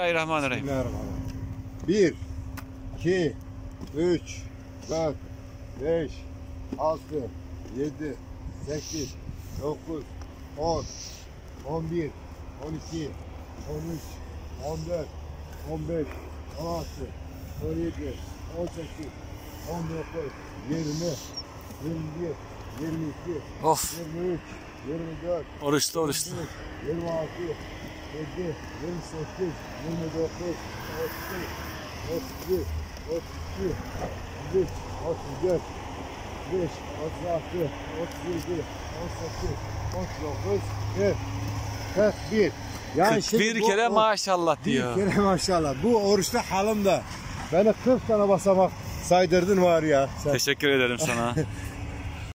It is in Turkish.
Bismillahirrahmanirrahim. Bismillahirrahmanirrahim. 1, 2, 3, 4, 5, 6, 7, 8, 9, 10, 11, 12, 13, 14, 15, 16, 17, 18, 19, 20, 21, 22, Of 23, 24, oruçlu oruçlu. 26, 7, 28, 29, 30, 31, 32, 33, 34, 35, 36, 37, 18, 19, 40, 41. Yani şimdi 41 bu kere o- maşallah Bir diyor. kere maşallah. Bu oruçta halimde. Beni 40 tane basamak saydırdın var ya. Sen. Teşekkür ederim sana.